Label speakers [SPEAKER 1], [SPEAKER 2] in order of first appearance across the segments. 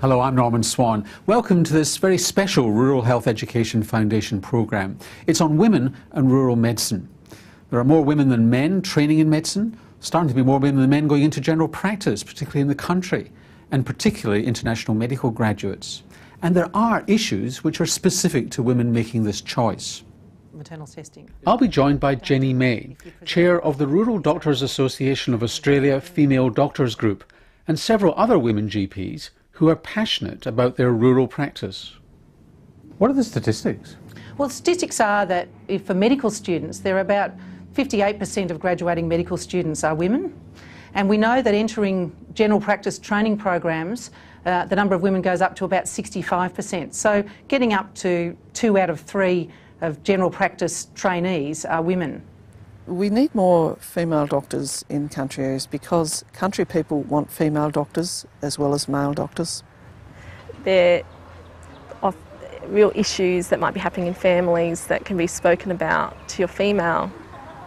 [SPEAKER 1] Hello, I'm Norman Swan. Welcome to this very special Rural Health Education Foundation programme. It's on women and rural medicine. There are more women than men training in medicine, starting to be more women than men going into general practice, particularly in the country, and particularly international medical graduates. And there are issues which are specific to women making this choice.
[SPEAKER 2] Maternal testing.
[SPEAKER 1] I'll be joined by Jenny May, Chair of the Rural Doctors Association of Australia Female Doctors Group, and several other women GPs who are passionate about their rural practice. What are the statistics?
[SPEAKER 2] Well, statistics are that if for medical students, there are about 58% of graduating medical students are women. And we know that entering general practice training programs, uh, the number of women goes up to about 65%. So getting up to two out of three of general practice trainees are women.
[SPEAKER 3] We need more female doctors in country areas because country people want female doctors as well as male doctors.
[SPEAKER 4] There are real issues that might be happening in families that can be spoken about to your female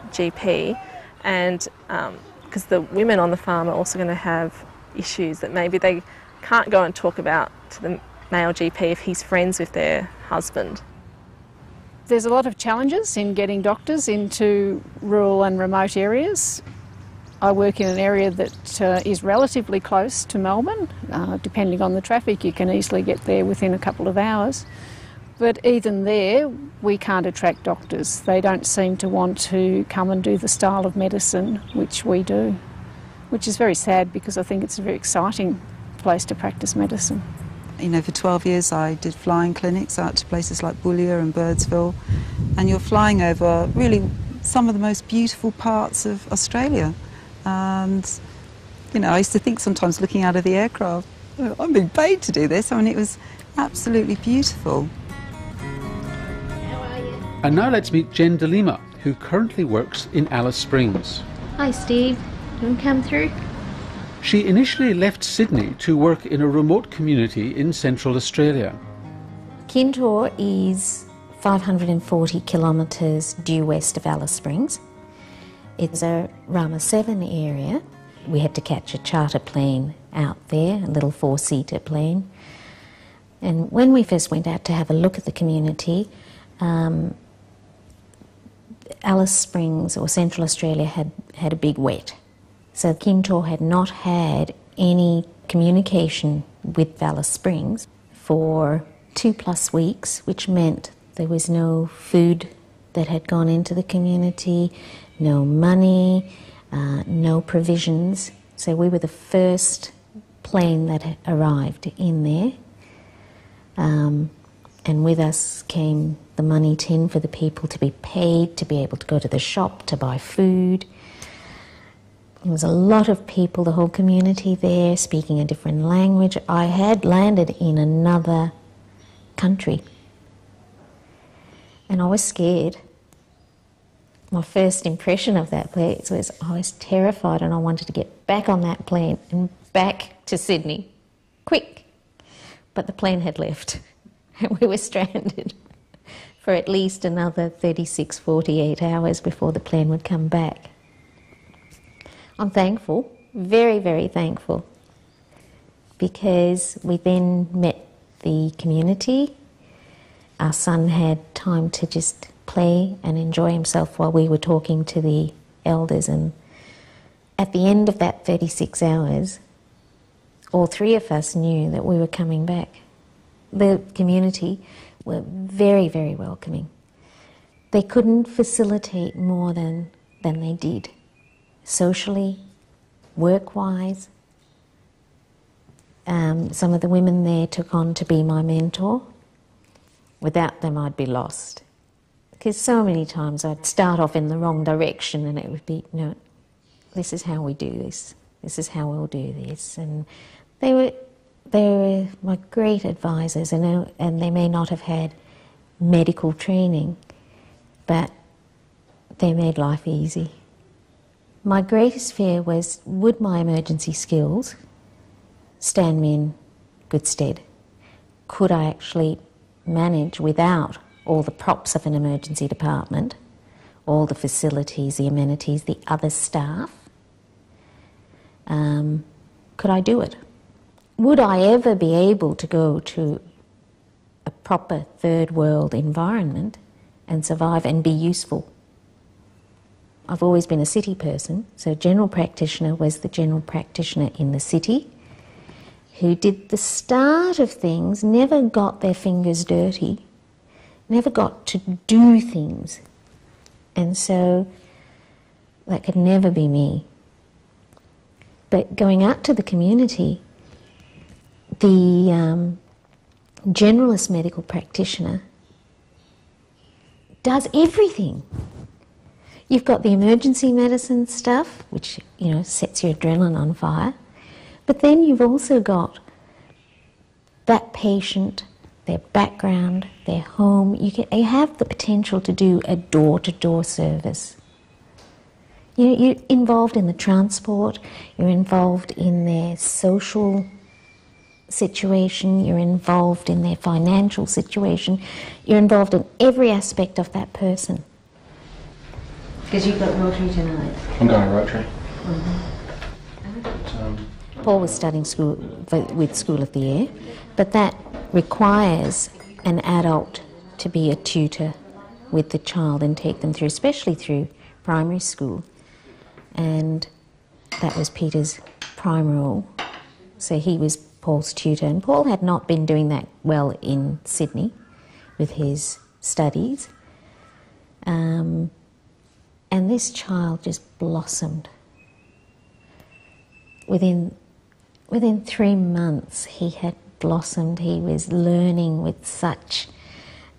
[SPEAKER 4] GP, and because um, the women on the farm are also going to have issues that maybe they can't go and talk about to the male GP if he's friends with their husband.
[SPEAKER 5] There's a lot of challenges in getting doctors into rural and remote areas. I work in an area that uh, is relatively close to Melbourne. Uh, depending on the traffic, you can easily get there within a couple of hours. But even there, we can't attract doctors. They don't seem to want to come and do the style of medicine which we do, which is very sad because I think it's a very exciting place to practice medicine.
[SPEAKER 6] You know, for 12 years I did flying clinics out to places like Boulia and Birdsville, and you're flying over really some of the most beautiful parts of Australia. And, you know, I used to think sometimes looking out of the aircraft, oh, I'm being paid to do this. I mean, it was absolutely beautiful.
[SPEAKER 1] And now let's meet Jen DeLima, who currently works in Alice Springs.
[SPEAKER 7] Hi, Steve. You want to come through?
[SPEAKER 1] She initially left Sydney to work in a remote community in Central Australia.
[SPEAKER 7] Kintore is 540 kilometres due west of Alice Springs. It's a RRMA 7 area. We had to catch a charter plane out there, a little four seater plane. And when we first went out to have a look at the community, um, Alice Springs or Central Australia had, had a big wet. So Kintore had not had any communication with Alice Springs for two plus weeks, which meant there was no food that had gone into the community, no money, uh, no provisions. So we were the first plane that arrived in there. Um, and with us came the money tin for the people to be paid, to be able to go to the shop to buy food. There was a lot of people, the whole community there, speaking a different language. I had landed in another country and I was scared. My first impression of that place was I was terrified and I wanted to get back on that plane and back to Sydney. Quick! But the plane had left and we were stranded for at least another 36, 48 hours before the plane would come back. I'm thankful, very, very thankful, because we then met the community. Our son had time to just play and enjoy himself while we were talking to the elders. And at the end of that 36 hours, all three of us knew that we were coming back. The community were very, very welcoming. They couldn't facilitate more than, than they did socially, work wise. Um, some of the women there took on to be my mentor. Without them, I'd be lost. Because so many times I'd start off in the wrong direction and it would be, know, this is how we do this, this is how we'll do this. And they were, they were my great advisors, and, and they may not have had medical training, but they made life easy. My greatest fear was would my emergency skills stand me in good stead? Could I actually manage without all the props of an emergency department, all the facilities, the amenities, the other staff? Um, could I do it? would I ever be able to go to a proper third world environment and survive and be useful? I've always been a city person, so general practitioner was the general practitioner in the city who did the start of things, never got their fingers dirty, never got to do things. And so that could never be me. But going out to the community, the um, generalist medical practitioner does everything. You've got the emergency medicine stuff, which you know sets your adrenaline on fire, but then you've also got that patient, their background, their home. You, can, you have the potential to do a door-to-door service. You know, you're involved in the transport. You're involved in their social situation, you're involved in their financial situation, you're involved in every aspect of that person. Because you've got Rotary tonight.
[SPEAKER 8] I'm going to Rotary.
[SPEAKER 7] Paul was studying school with School of the Air, but that requires an adult to be a tutor with the child and take them through, especially through primary school. And that was Peter's prime role. So he was Paul's tutor, and Paul had not been doing that well in Sydney with his studies. Um, and this child just blossomed. Within, within three months, he had blossomed. He was learning with such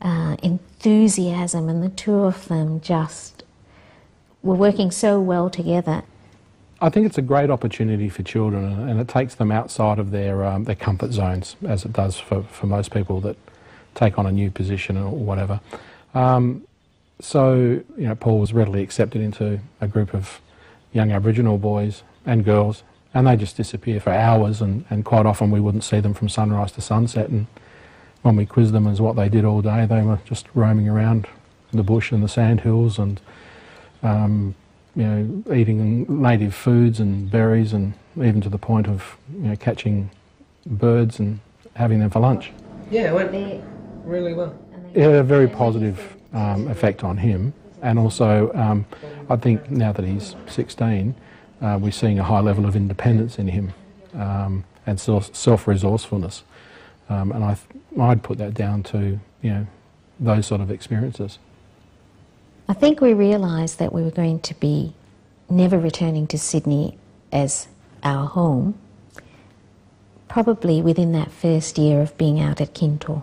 [SPEAKER 7] uh, enthusiasm, and the two of them just were working so well together.
[SPEAKER 8] I think it's a great opportunity for children, and it takes them outside of their um, their comfort zones, as it does for, for most people that take on a new position or whatever. Um, so, you know, Paul was readily accepted into a group of young Aboriginal boys and girls, and they just disappear for hours, and, and quite often we wouldn't see them from sunrise to sunset. And when we quizzed them as what they did all day, they were just roaming around the bush and the sandhills and um, you know, eating native foods and berries, and even to the point of you know, catching birds and having them for lunch.
[SPEAKER 9] Yeah, it went really well.
[SPEAKER 8] It had a very positive um, effect on him, and also um, I think now that he's 16, uh, we're seeing a high level of independence in him um, and self-resourcefulness, um, and I I'd put that down to you know those sort of experiences.
[SPEAKER 7] I think we realised that we were going to be never returning to Sydney as our home, probably within that first year of being out at Kintore.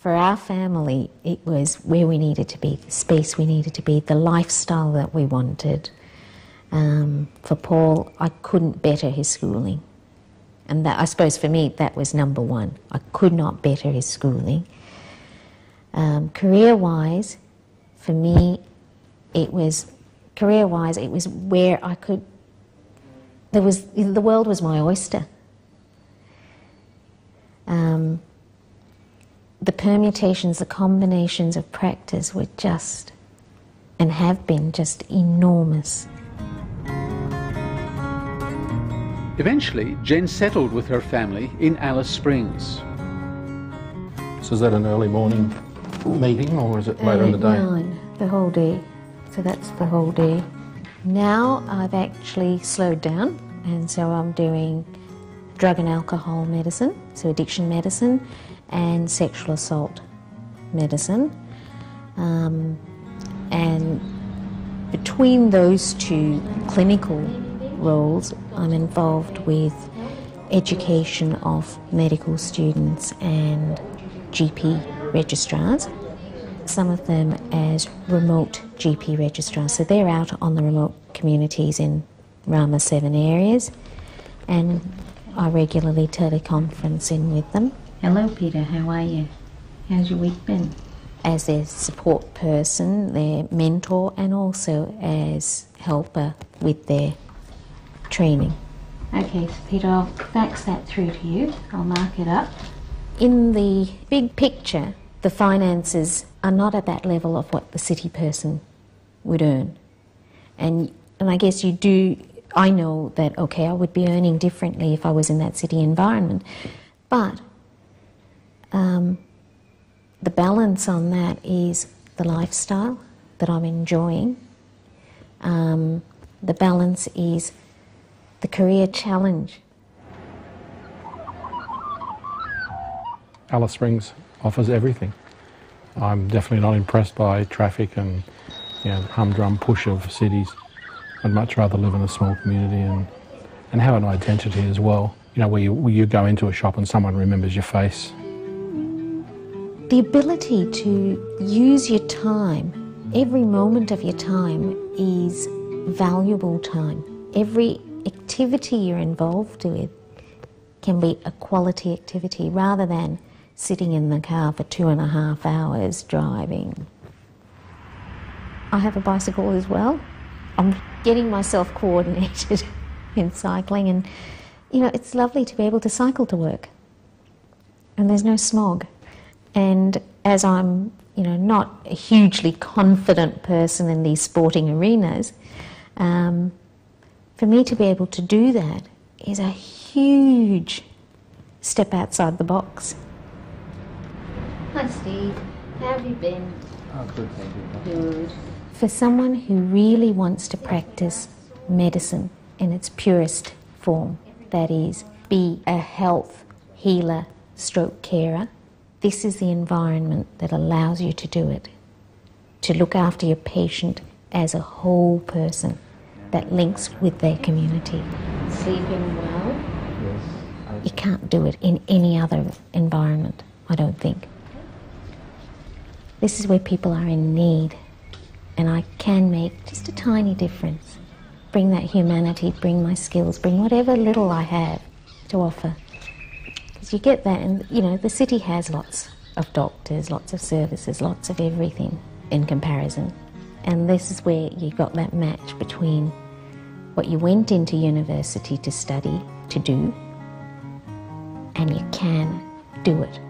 [SPEAKER 7] For our family, it was where we needed to be, the space we needed to be, the lifestyle that we wanted. Um, for Paul, I couldn't better his schooling. And that, I suppose for me, that was number one. I could not better his schooling. Um, career wise, for me, it was career wise, it was where I could, there was, the world was my oyster. Um, the permutations, the combinations of practice were just, and have been just enormous.
[SPEAKER 1] Eventually, Jen settled with her family in Alice Springs.
[SPEAKER 8] So is that an early morning meeting or is it later in the day?
[SPEAKER 7] Nine, the whole day. So that's the whole day. Now I've actually slowed down and so I'm doing drug and alcohol medicine, so addiction medicine, and sexual assault medicine. Um, and between those two clinical roles, I'm involved with education of medical students and GP registrars, some of them as remote GP registrars. So they're out on the remote communities in RRMA 7 areas, and I regularly teleconference in with them. Hello, Peter, how are you? How's your week been? As their support person, their mentor, and also as helper with their training. Okay, so Peter, I'll fax that through to you. I'll mark it up. In the big picture, the finances are not at that level of what the city person would earn. And, and I guess you do I know that, okay, I would be earning differently if I was in that city environment. But um, the balance on that is the lifestyle that I'm enjoying. Um, the balance is the career challenge.
[SPEAKER 8] Alice Springs offers everything. I'm definitely not impressed by traffic and you know, humdrum push of cities. I'd much rather live in a small community and, and have an identity as well. You know, where you, where you go into a shop and someone remembers your face.
[SPEAKER 7] The ability to use your time, every moment of your time is valuable time. Every activity you're involved with can be a quality activity rather than sitting in the car for two and a half hours driving. I have a bicycle as well. I'm getting myself coordinated in cycling, and you know, it's lovely to be able to cycle to work. And there's no smog. And as I'm, you know, not a hugely confident person in these sporting arenas, um, for me to be able to do that is a huge step outside the box. Hi, Steve. How have you been?
[SPEAKER 1] Oh, good, thank you.
[SPEAKER 7] Good. For someone who really wants to practice medicine in its purest form, that is, be a health healer, stroke carer, this is the environment that allows you to do it. To look after your patient as a whole person that links with their community. Sleeping well?
[SPEAKER 1] Yes.
[SPEAKER 7] You can't do it in any other environment, I don't think. This is where people are in need, and I can make just a tiny difference. Bring that humanity, bring my skills, bring whatever little I have to offer. Because you get that, and you know, the city has lots of doctors, lots of services, lots of everything in comparison. And this is where you got that match between what you went into university to study, to do, and you can do it.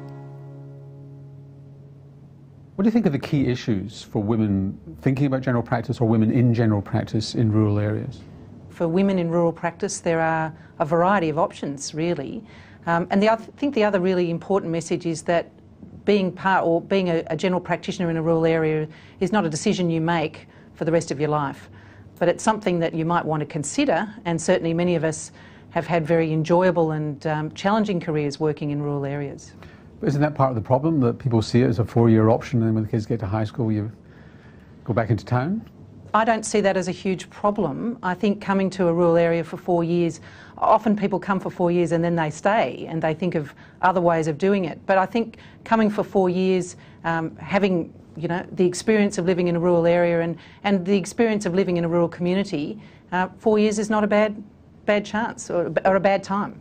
[SPEAKER 1] What do you think are the key issues for women thinking about general practice or women in general practice in rural areas?
[SPEAKER 2] For women in rural practice, there are a variety of options, really. Um, and the, I think the other really important message is that being part or being a, a general practitioner in a rural area is not a decision you make for the rest of your life, but it's something that you might want to consider. And certainly, many of us have had very enjoyable and um, challenging careers working in rural areas.
[SPEAKER 1] But isn't that part of the problem that people see it as a four-year option, and then when the kids get to high school, you go back into town?
[SPEAKER 2] I don't see that as a huge problem. I think coming to a rural area for four years, often people come for four years and then they stay and they think of other ways of doing it. But I think coming for four years, um, having you know the experience of living in a rural area and, and the experience of living in a rural community, uh, four years is not a bad bad chance or, or a bad time.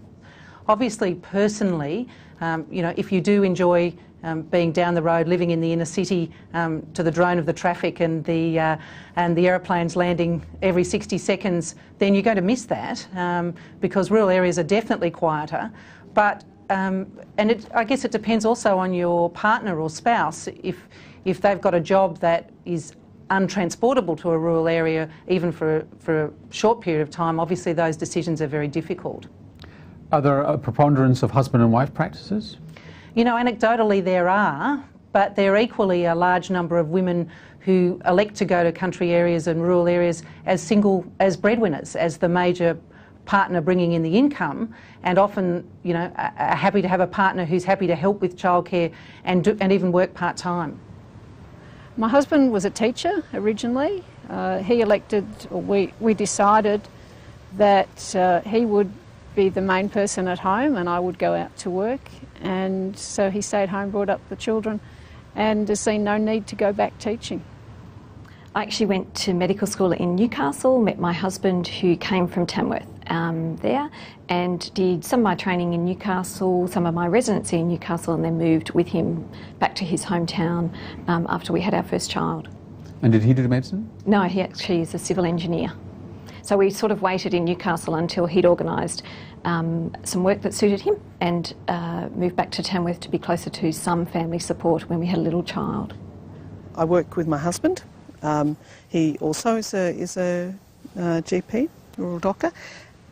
[SPEAKER 2] Obviously, personally, um, you know, if you do enjoy um, being down the road, living in the inner city, um, to the drone of the traffic and the uh, and the aeroplanes landing every 60 seconds, then you're going to miss that um, because rural areas are definitely quieter. But um, and it, I guess it depends also on your partner or spouse. If if they've got a job that is untransportable to a rural area, even for for a short period of time, obviously those decisions are very difficult.
[SPEAKER 1] Are there a preponderance of husband and wife practices?
[SPEAKER 2] You know, anecdotally there are, but there are equally a large number of women who elect to go to country areas and rural areas as single, as breadwinners, as the major partner bringing in the income, and often, you know, are happy to have a partner who's happy to help with childcare and do, and even work part time.
[SPEAKER 5] My husband was a teacher originally. Uh, he elected, or we, we decided that uh, he would be the main person at home and I would go out to work. And so he stayed home, brought up the children, and has seen no need to go back teaching.
[SPEAKER 10] I actually went to medical school in Newcastle, met my husband who came from Tamworth um, there, and did some of my training in Newcastle, some of my residency in Newcastle, and then moved with him back to his hometown um, after we had our first child.
[SPEAKER 1] And did he do medicine?
[SPEAKER 10] No, he actually is a civil engineer. So we sort of waited in Newcastle until he'd organised um, some work that suited him and uh, moved back to Tamworth to be closer to some family support when we had a little child.
[SPEAKER 3] I work with my husband. Um, he also is a, is a uh, GP rural doctor.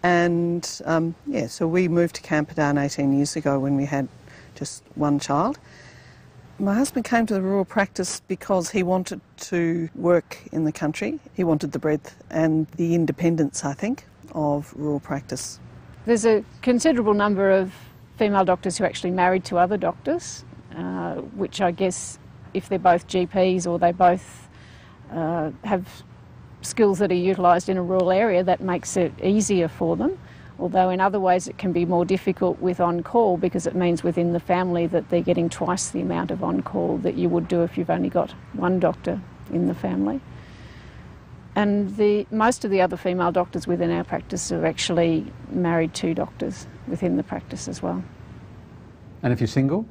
[SPEAKER 3] And um, yeah, so we moved to Camperdown 18 years ago when we had just one child. My husband came to the rural practice because he wanted to work in the country. He wanted the breadth and the independence, I think, of rural practice.
[SPEAKER 5] There's a considerable number of female doctors who are actually married to other doctors, uh, which I guess if they're both GPs or they both uh, have skills that are utilised in a rural area, that makes it easier for them. Although in other ways it can be more difficult with on call because it means within the family that they're getting twice the amount of on call that you would do if you've only got one doctor in the family. And the, most of the other female doctors within our practice are actually married to doctors within the practice as well.
[SPEAKER 1] And if you're single?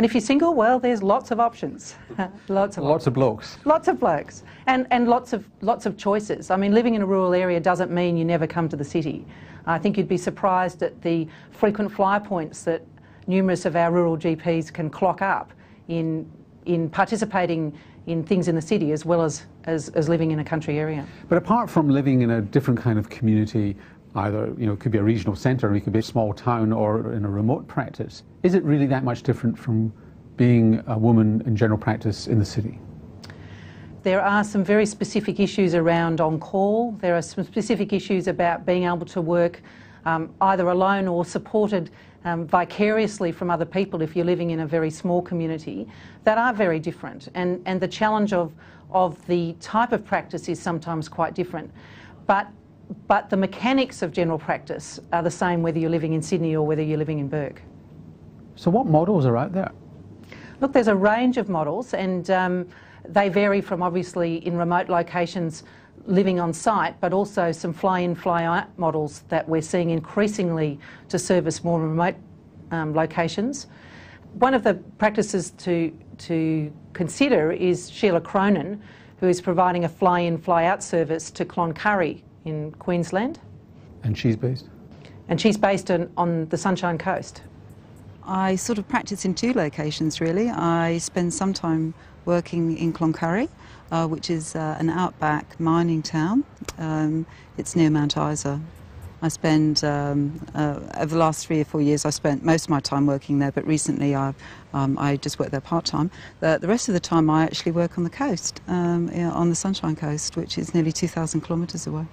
[SPEAKER 2] And if you're single, well, there's lots of options. lots of
[SPEAKER 1] lots of blokes.
[SPEAKER 2] Lots of blokes, and and lots of lots of choices. I mean, living in a rural area doesn't mean you never come to the city. I think you'd be surprised at the frequent flyer points that numerous of our rural GPs can clock up in in participating in things in the city as well as, as, as living in a country area.
[SPEAKER 1] But apart from living in a different kind of community, either you know it could be a regional centre, it could be a small town, or in a remote practice. Is it really that much different from being a woman in general practice in the city?
[SPEAKER 2] There are some very specific issues around on call. There are some specific issues about being able to work um, either alone or supported um, vicariously from other people if you're living in a very small community that are very different. And, and the challenge of, of the type of practice is sometimes quite different. But but the mechanics of general practice are the same whether you're living in Sydney or whether you're living in Bourke.
[SPEAKER 1] So, what models are out there?
[SPEAKER 2] Look, there's a range of models, and um, they vary from obviously in remote locations living on site, but also some fly in, fly out models that we're seeing increasingly to service more remote um, locations. One of the practices to, to consider is Sheila Cronin, who is providing a fly in, fly out service to Cloncurry in Queensland.
[SPEAKER 1] And she's based?
[SPEAKER 2] And she's based on, on the Sunshine Coast.
[SPEAKER 6] I sort of practice in two locations really. I spend some time working in Cloncurry, uh, which is uh, an outback mining town. Um, it's near Mount Isa. I spend, um, uh, over the last three or four years, I spent most of my time working there, but recently I've, um, I just work there part time. The, the, rest of the time I actually work on the coast, um, on the Sunshine Coast, which is nearly 2,000 kilometres away.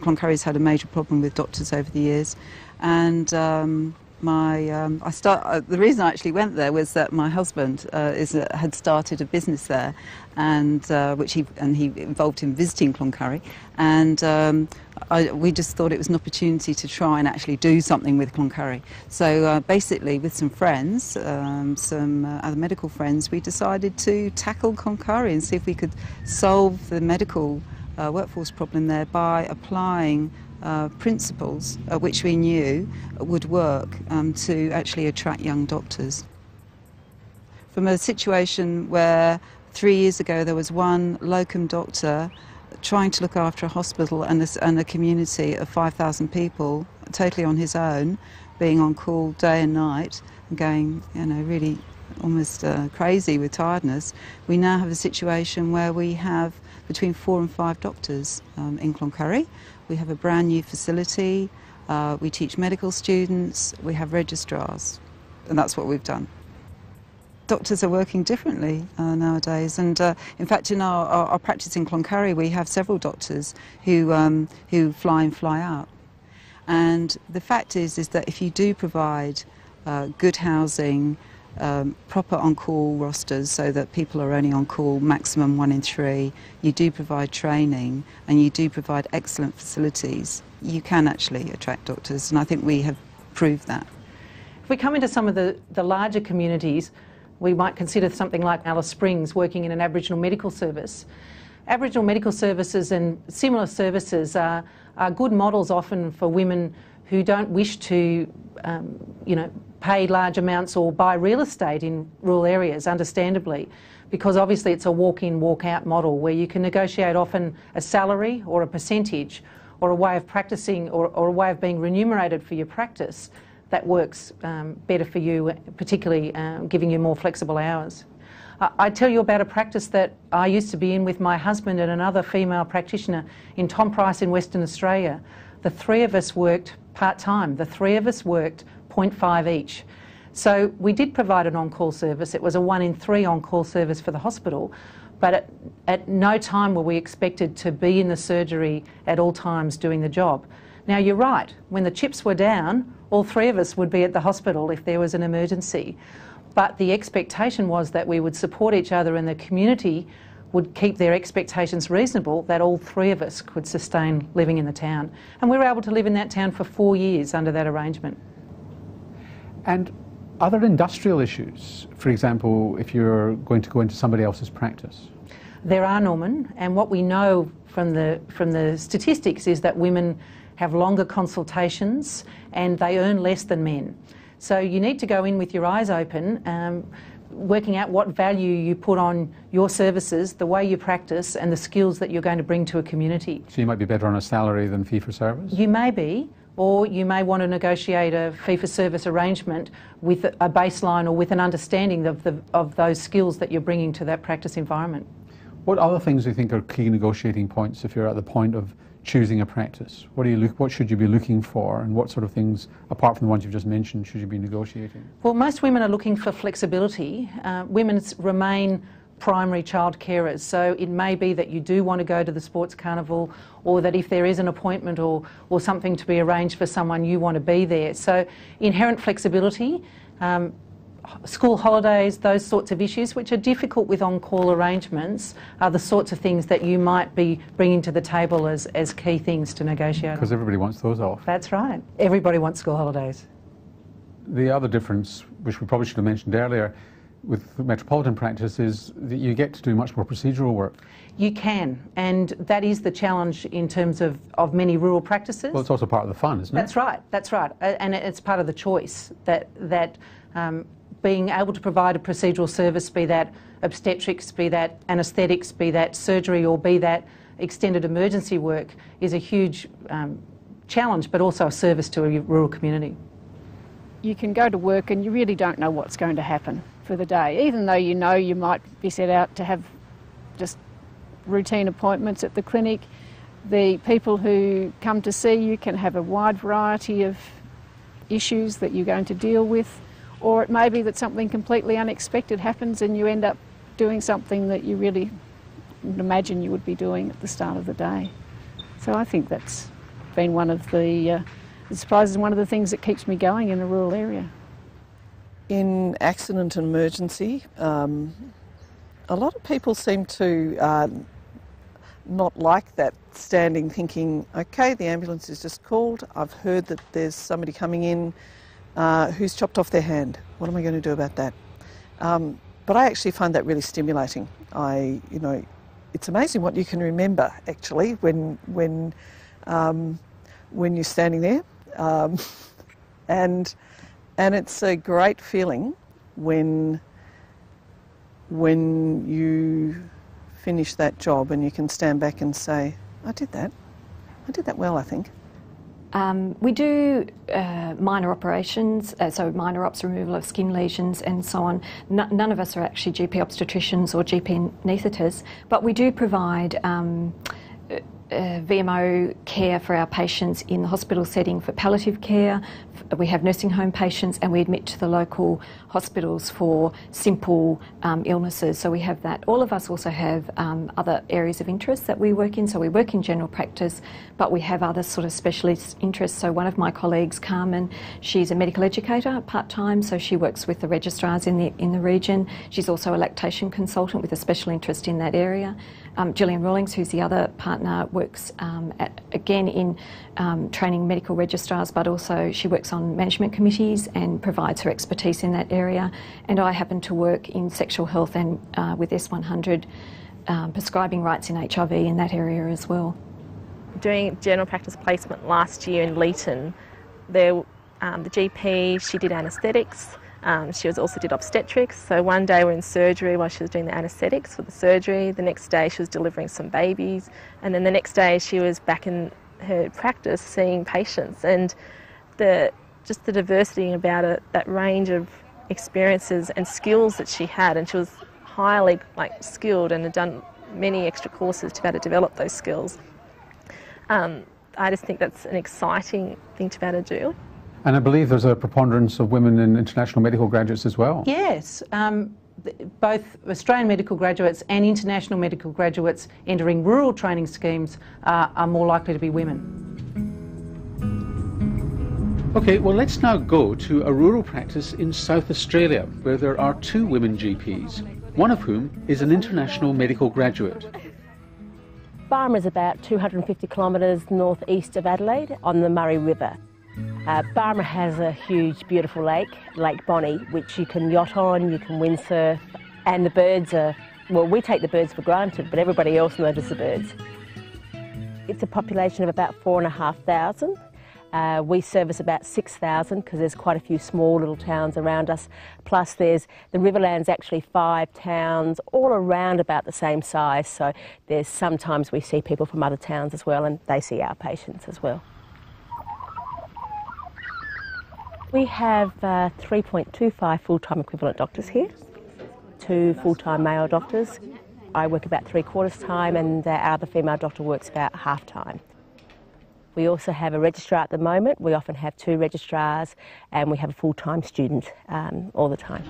[SPEAKER 6] Cloncurry's had a major problem with doctors over the years, and um, my um, I start uh, the reason I actually went there was that my husband uh, is uh, had started a business there, and uh, which he and he involved in visiting Cloncurry, and um, I, we just thought it was an opportunity to try and actually do something with Cloncurry. So uh, basically, with some friends, um, some other medical friends, we decided to tackle Cloncurry and see if we could solve the medical uh, workforce problem there by applying uh, principles uh, which we knew would work um, to actually attract young doctors. From a situation where three years ago there was one locum doctor trying to look after a hospital and a, and a community of 5,000 people totally on his own, being on call day and night, and going, you know, really almost uh, crazy with tiredness, we now have a situation where we have between four and five doctors um, in Cloncurry. We have a brand new facility. Uh, we teach medical students. We have registrars, and that's what we've done. Doctors are working differently uh, nowadays, and uh, in fact, in our, our, our, practice in Cloncurry, we have several doctors who um, who fly and fly out. And the fact is, is that if you do provide uh, good housing, um, proper on-call rosters so that people are only on call maximum one in three. You do provide training and you do provide excellent facilities. You can actually attract doctors and I think we have proved that.
[SPEAKER 2] If we come into some of the, the larger communities, we might consider something like Alice Springs working in an Aboriginal medical service. Aboriginal medical services and similar services are, are good models often for women who don't wish to, um, you know, pay large amounts or buy real estate in rural areas, understandably, because obviously it's a walk in, walk out model where you can negotiate often a salary or a percentage or a way of practicing or, or a way of being remunerated for your practice that works um, better for you, particularly um, giving you more flexible hours. I tell you about a practice that I used to be in with my husband and another female practitioner in Tom Price in Western Australia. The three of us worked part time. The three of us worked 0.5 each. So we did provide an on-call service. It was a one in three on-call service for the hospital, but at, at no time were we expected to be in the surgery at all times doing the job. Now you're right, when the chips were down, all three of us would be at the hospital if there was an emergency. But the expectation was that we would support each other and the community would keep their expectations reasonable that all three of us could sustain living in the town. And we were able to live in that town for four years under that arrangement.
[SPEAKER 1] And other industrial issues, for example, if you're going to go into somebody else's practice?
[SPEAKER 2] There are, Norman, and what we know from the, from the statistics is that women have longer consultations and they earn less than men. So you need to go in with your eyes open, um, working out what value you put on your services, the way you practice, and the skills that you're going to bring to a community.
[SPEAKER 1] So you might be better on a salary than fee for service?
[SPEAKER 2] You may be, or you may want to negotiate a fee for service arrangement with a baseline or with an understanding of, the, of those skills that you're bringing to that practice environment.
[SPEAKER 1] What other things do you think are key negotiating points if you're at the point of choosing a practice? What, do you look, what should you be looking for and what sort of things, apart from the ones you've just mentioned, should you be negotiating?
[SPEAKER 2] Well, most women are looking for flexibility. Uh, women remain primary child carers. So it may be that you do want to go to the sports carnival or that if there is an appointment or, or something to be arranged for someone, you want to be there. So inherent flexibility, um, school holidays, those sorts of issues, which are difficult with on-call arrangements, are the sorts of things that you might be bringing to the table as, as key things to negotiate.
[SPEAKER 1] Because everybody wants those off.
[SPEAKER 2] That's right. Everybody wants school holidays.
[SPEAKER 1] The other difference, which we probably should have mentioned earlier, with metropolitan practice is that you get to do much more procedural work.
[SPEAKER 2] You can, and that is the challenge in terms of, of many rural practices.
[SPEAKER 1] Well, it's also part of the fun, isn't
[SPEAKER 2] it? That's right, that's right. And it's part of the choice that, that um, being able to provide a procedural service, be that obstetrics, be that anaesthetics, be that surgery, or be that extended emergency work, is a huge um, challenge, but also a service to a rural community.
[SPEAKER 5] You can go to work and you really don't know what's going to happen for the day, even though you know you might be set out to have just routine appointments at the clinic. The people who come to see you can have a wide variety of issues that you're going to deal with, or it may be that something completely unexpected happens and you end up doing something that you really imagine you would be doing at the start of the day. So I think that's been one of the, uh, surprises one of the things that keeps me going in a rural area.
[SPEAKER 3] In accident and emergency, um, a lot of people seem to uh, not like that standing thinking, okay, the ambulance is just called, I've heard that there's somebody coming in uh, who's chopped off their hand. What am I going to do about that? Um, but I actually find that really stimulating. I, you know, it's amazing what you can remember actually when when um, when you're standing there, um, and and it's a great feeling when when you finish that job and you can stand back and say, I did that. I did that well, I think.
[SPEAKER 10] Um, we do uh, minor operations, uh, so minor ops, removal of skin lesions and so on. N- none of us are actually GP obstetricians or GP anaesthetists, but we do provide um, uh, VMO care for our patients in the hospital setting for palliative care. We have nursing home patients and we admit to the local hospitals for simple um, illnesses. So we have that. All of us also have um, other areas of interest that we work in. So we work in general practice, but we have other sort of specialist interests. So one of my colleagues, Carmen, she's a medical educator part time. So she works with the registrars in the in the region. She's also a lactation consultant with a special interest in that area. Um, Gillian Rawlings, who's the other partner, works um, at, again in um, training medical registrars, but also she works on management committees and provides her expertise in that area. And I happen to work in sexual health and uh, with S100 um, prescribing rights in HIV in that area as well.
[SPEAKER 4] Doing general practice placement last year in Leeton, there, um, the GP she did anaesthetics um, she was also did obstetrics. So one day we're in surgery while she was doing the anaesthetics for the surgery. The next day she was delivering some babies, and then the next day she was back in her practice seeing patients. And the just the diversity about it, that range of experiences and skills that she had, and she was highly like skilled and had done many extra courses to be able to develop those skills. Um, I just think that's an exciting thing to be able to do.
[SPEAKER 1] And I believe there's a preponderance of women in international medical graduates as well.
[SPEAKER 2] Yes. Um, both Australian medical graduates and international medical graduates entering rural training schemes uh, are more likely to be women.
[SPEAKER 1] Okay, well, let's now go to a rural practice in South Australia where there are two women GPs, one of whom is an international medical graduate.
[SPEAKER 11] Barmera is about 250 kilometres northeast of Adelaide on the Murray River. Uh, has a huge, beautiful lake, Lake Bonney, which you can yacht on, you can windsurf, and the birds are, well, we take the birds for granted, but everybody else notices the birds. It's a population of about four and a half thousand. Uh, we service about 6,000 because there's quite a few small little towns around us. Plus, there's the Riverland's actually five towns all around about the same size. So there's sometimes we see people from other towns as well, and they see our patients as well. We have uh, 3.25 full-time equivalent doctors here, two full-time male doctors. I work about three quarters time and uh, our other female doctor works about half time. We also have a registrar at the moment. We often have two registrars and we have a full-time student um, all the time.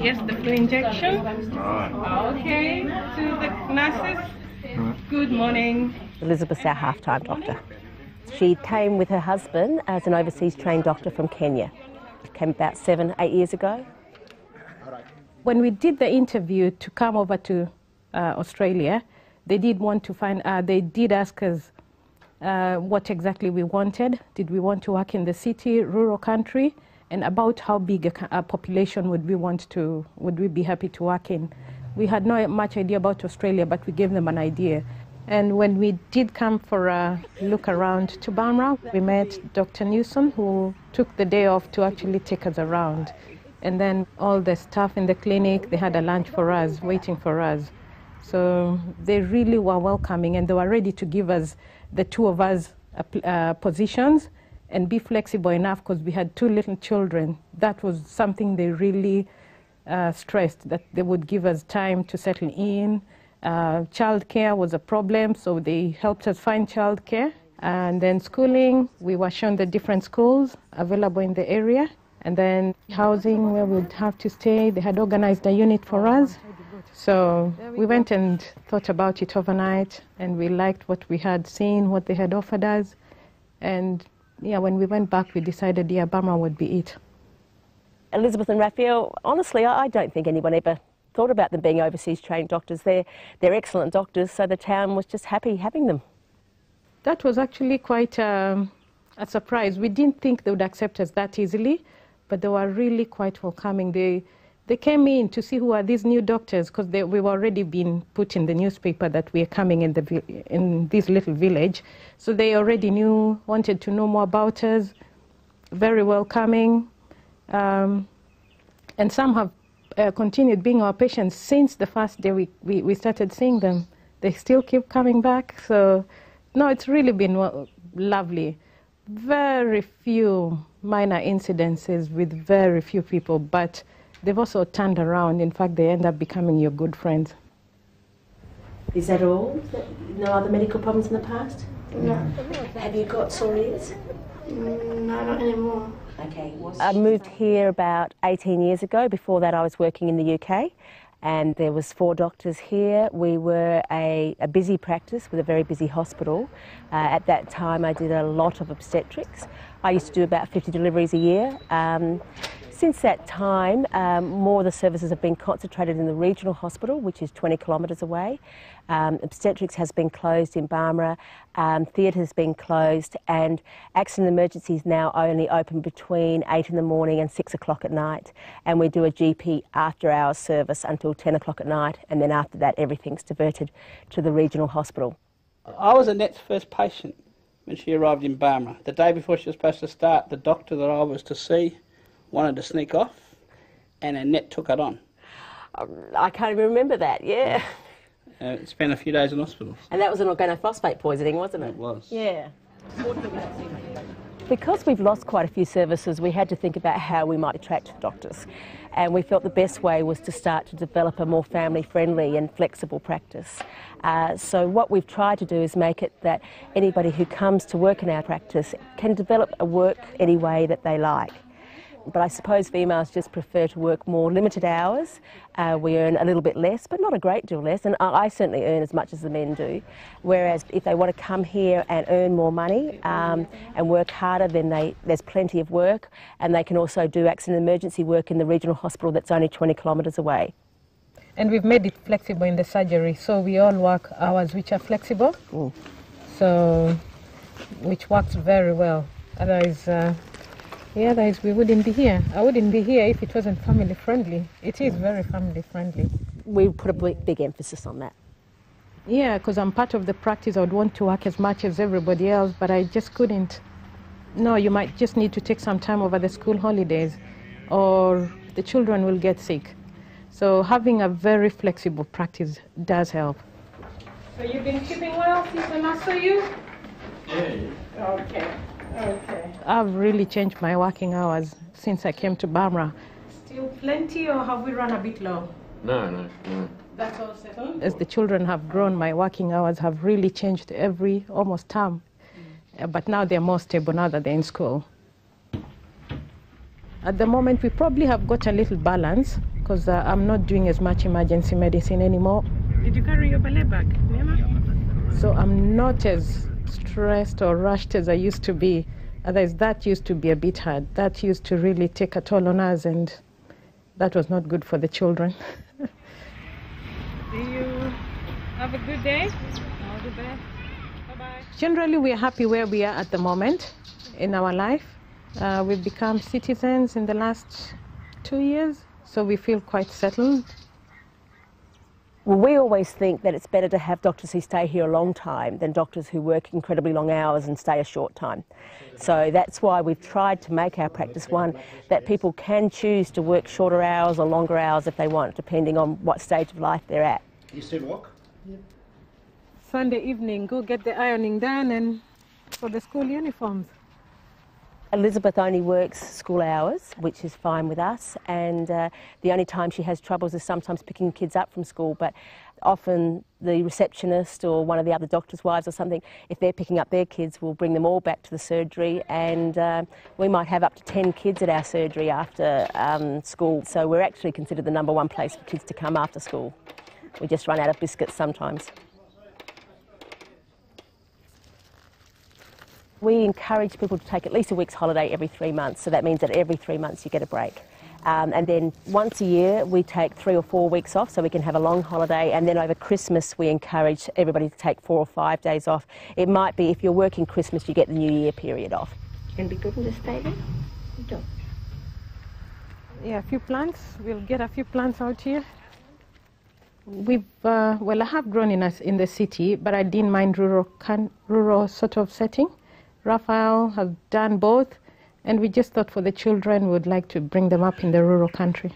[SPEAKER 12] Yes, the flu injection. Okay, to the nurses. Good morning.
[SPEAKER 11] Elizabeth's our half-time doctor. She came with her husband as an overseas trained doctor from Kenya. Came about seven, eight years ago.
[SPEAKER 13] When we did the interview to come over to uh, Australia, they did want to find, uh, they did ask us uh, what exactly we wanted. Did we want to work in the city, rural country, and about how big a, a, population would we want to, would we be happy to work in? We had no much idea about Australia, but we gave them an idea. And when we did come for a look around to Barmera, we met Dr. Newson, who took the day off to actually take us around. And then all the staff in the clinic, they had a lunch for us, waiting for us. So they really were welcoming, and they were ready to give us the two of us uh, uh, positions and be flexible enough because we had two little children. That was something they really uh, stressed that they would give us time to settle in. Uh, childcare was a problem, so they helped us find childcare. And then schooling, we were shown the different schools available in the area. And then housing, where we'd have to stay, they had organized a unit for us. So we went and thought about it overnight, and we liked what we had seen, what they had offered us. And yeah, when we went back, we decided, yeah, Barmera would be it.
[SPEAKER 11] Elizabeth and Raphael, honestly, I don't think anyone ever thought about them being overseas trained doctors. They're, they're excellent doctors, so the town was just happy having them.
[SPEAKER 13] That was actually quite um, a surprise. We didn't think they would accept us that easily, but they were really quite welcoming. They, they came in to see who are these new doctors because we've already been put in the newspaper that we are coming in, the, in this little village. So they already knew, wanted to know more about us, very welcoming. Um, and some have uh, continued being our patients since the first day we, we, we, started seeing them. They still keep coming back. So, no, it's really been well, lovely. Very few minor incidences with very few people, but they've also turned around. In fact, they end up becoming your good friends.
[SPEAKER 11] Is that all? No other medical problems in the past?
[SPEAKER 14] No.
[SPEAKER 11] Have you got sore ears?
[SPEAKER 14] Mm, no, not anymore.
[SPEAKER 11] Okay. I moved here about 18 years ago. Before that, I was working in the UK, and there was four doctors here. We were a, a busy practice with a very busy hospital. Uh, at that time, I did a lot of obstetrics. I used to do about 50 deliveries a year. Um, since that time, um, more of the services have been concentrated in the regional hospital, which is 20 kilometres away. Um, obstetrics has been closed in Barmera, um, theatre has been closed, and accident emergencies now only open between 8 in the morning and 6 o'clock at night. And we do a GP after hours service until 10 o'clock at night, and then after that, everything's diverted to the regional hospital.
[SPEAKER 15] I was Annette's first patient when she arrived in Barmera. The day before she was supposed to start, the doctor that I was to see wanted to sneak off, and Annette took it on.
[SPEAKER 11] Um, I can't even remember that, yeah.
[SPEAKER 15] Uh, spent a few days in hospital.
[SPEAKER 11] And that was an organophosphate poisoning, wasn't it?
[SPEAKER 15] It was.
[SPEAKER 11] Yeah. Because we've lost quite a few services, we had to think about how we might attract doctors. And we felt the best way was to start to develop a more family friendly and flexible practice. Uh, so, what we've tried to do is make it that anybody who comes to work in our practice can develop a work any way that they like but I suppose females just prefer to work more limited hours. Uh, we earn a little bit less, but not a great deal less, and I certainly earn as much as the men do. Whereas if they want to come here and earn more money um, and work harder, then they, there's plenty of work, and they can also do accident emergency work in the regional hospital that's only 20 kilometres away.
[SPEAKER 13] And we've made it flexible in the surgery, so we all work hours which are flexible.
[SPEAKER 11] Mm.
[SPEAKER 13] So, which works very well. Otherwise, uh, otherwise we wouldn't be here. I wouldn't be here if it wasn't family friendly. It is mm. very family friendly.
[SPEAKER 11] We put a big, big emphasis on that.
[SPEAKER 13] Yeah, because I'm part of the practice. I would want to work as much as everybody else, but I just couldn't. No, you might just need to take some time over the school holidays, or the children will get sick. So having a very flexible practice does help. So you've been keeping well since I last saw you?
[SPEAKER 16] Yeah.
[SPEAKER 13] Okay. Okay. I've really changed my working hours since I came to Barmera. Still plenty, or have we run a bit low?
[SPEAKER 16] No, no, no.
[SPEAKER 13] That's all settled. As the children have grown, my working hours have really changed every almost term. Mm. Uh, but now they're more stable now that they're in school. At the moment, we probably have got a little balance because uh, I'm not doing as much emergency medicine anymore. Did you carry your ballet bag, Nema? So I'm not as stressed or rushed as I used to be. Otherwise, that used to be a bit hard. That used to really take a toll on us, and that was not good for the children. Do you have a good day? All the best. Bye-bye. Generally, we are happy where we are at the moment in our life. Uh, we've become citizens in the last two years, so we feel quite settled.
[SPEAKER 11] Well, we always think that it's better to have doctors who stay here a long time than doctors who work incredibly long hours and stay a short time. So that's why we've tried to make our practice one that people can choose to work shorter hours or longer hours if they want, depending on what stage of life they're at.
[SPEAKER 16] You still walk?
[SPEAKER 13] Yep. Sunday evening, go get the ironing done and for the school uniforms.
[SPEAKER 11] Elizabeth only works school hours, which is fine with us, and uh, the only time she has troubles is sometimes picking kids up from school. But often the receptionist or one of the other doctor's wives or something, if they're picking up their kids, will bring them all back to the surgery, and uh, we might have up to 10 kids at our surgery after um, school. So we're actually considered the number one place for kids to come after school. We just run out of biscuits sometimes. We encourage people to take at least a week's holiday every three months, so that means that every three months you get a break. Um, and then once a year we take three or four weeks off so we can have a long holiday and then over Christmas we encourage everybody to take four or five days off. It might be if you're working Christmas you get the New Year period off.
[SPEAKER 14] Can be good in the stay there? Don't.
[SPEAKER 13] Yeah, a few plants. We'll get a few plants out here. We've, uh, well, I have grown in, a, in the city, but I didn't mind rural, can, rural sort of setting. Raphael has done both, and we just thought for the children, we would like to bring them up in the rural country.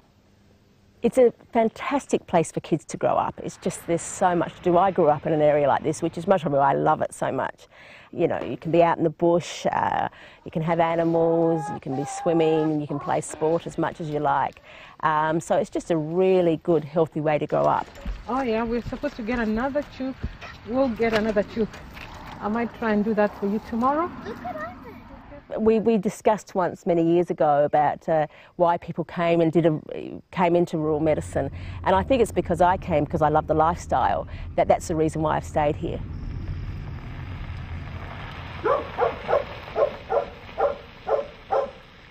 [SPEAKER 11] It's a fantastic place for kids to grow up. It's just there's so much to do. I grew up in an area like this, which is much I love it so much. You know, you can be out in the bush, uh, you can have animals, you can be swimming, you can play sport as much as you like. Um, so it's just a really good, healthy way to grow up.
[SPEAKER 13] Oh yeah, we're supposed to get another chook. We'll get another chook. I might try and do that for you tomorrow.
[SPEAKER 11] We, we discussed once many years ago about uh, why people came and did a, came into rural medicine, and I think it's because I came because I love the lifestyle. That that's the reason why I've stayed here.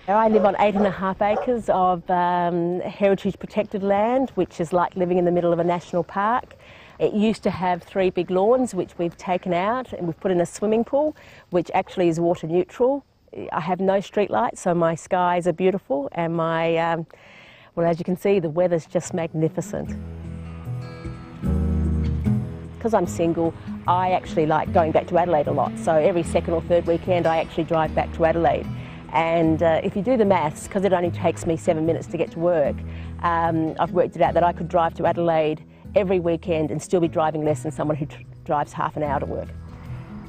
[SPEAKER 11] I live on eight and a half acres of um, heritage protected land, which is like living in the middle of a national park. It used to have three big lawns, which we've taken out, and we've put in a swimming pool, which actually is water neutral. I have no street lights, so my skies are beautiful, and my, um, well, as you can see, the weather's just magnificent. Because I'm single, I actually like going back to Adelaide a lot. So every second or third weekend, I actually drive back to Adelaide. And uh, if you do the maths, because it only takes me seven minutes to get to work, um, I've worked it out that I could drive to Adelaide every weekend and still be driving less than someone who drives half an hour to work.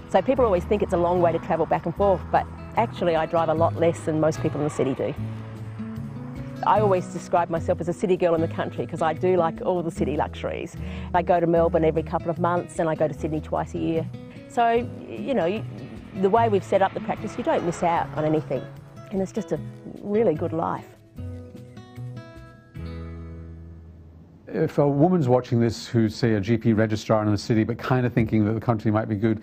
[SPEAKER 11] So people always think it's a long way to travel back and forth, but Actually, I drive a lot less than most people in the city do. I always describe myself as a city girl in the country because I do like all the city luxuries. I go to Melbourne every couple of months and I go to Sydney twice a year. So, you know, the way we've set up the practice, you don't miss out on anything. And it's just a really good life.
[SPEAKER 1] If a woman's watching this who's, say, a GP registrar in the city, but kind of thinking that the country might be good,